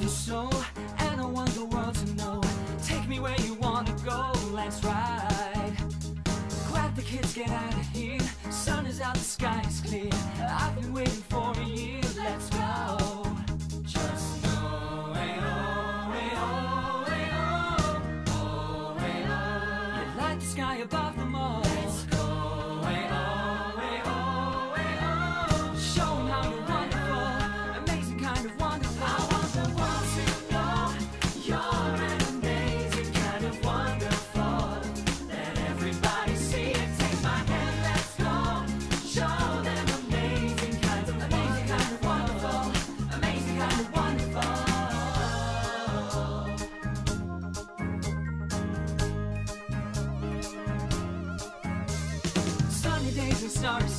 and soul, and I want the world to know. Take me where you wanna go, let's ride. Grab the kids, get out of here. Sun is out, the sky is clear. I've been waiting for a year, let's go. Just know, eh, oh, eh, oh, eh, oh, oh, eh, oh. You light the sky above them all. Starry